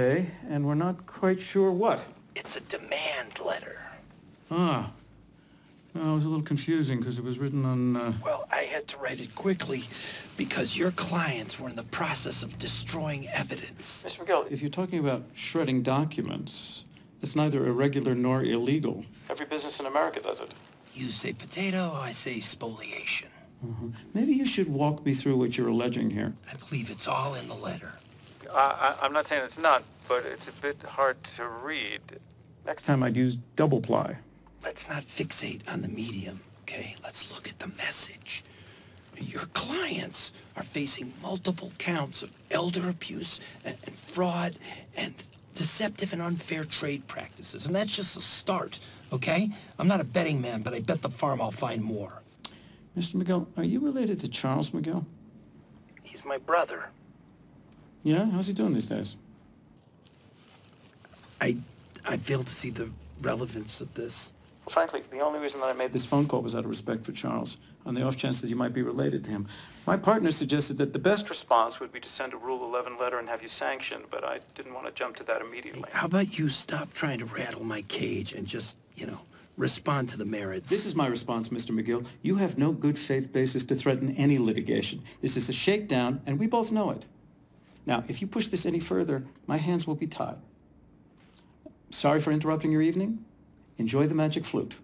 Okay, and we're not quite sure what. It's a demand letter. Ah. No, it was a little confusing because it was written on, uh... Well, I had to write it quickly because your clients were in the process of destroying evidence. Mr. McGill, if you're talking about shredding documents, it's neither irregular nor illegal. Every business in America does it. You say potato, I say spoliation. Uh-huh. Maybe you should walk me through what you're alleging here. I believe it's all in the letter. I, I, I'm not saying it's not, but it's a bit hard to read. Next time I'd use double ply. Let's not fixate on the medium, okay? Let's look at the message. Your clients are facing multiple counts of elder abuse and, and fraud and deceptive and unfair trade practices. And that's just a start, okay? I'm not a betting man, but I bet the farm I'll find more. Mr. McGill, are you related to Charles McGill? He's my brother. Yeah? How's he doing these days? I, I fail to see the relevance of this. Frankly, the only reason that I made this phone call was out of respect for Charles, on the off chance that you might be related to him. My partner suggested that the best response would be to send a Rule 11 letter and have you sanctioned, but I didn't want to jump to that immediately. How about you stop trying to rattle my cage and just, you know, respond to the merits? This is my response, Mr. McGill. You have no good faith basis to threaten any litigation. This is a shakedown, and we both know it. Now, if you push this any further, my hands will be tied. Sorry for interrupting your evening. Enjoy the magic flute.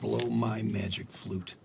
Blow my magic flute.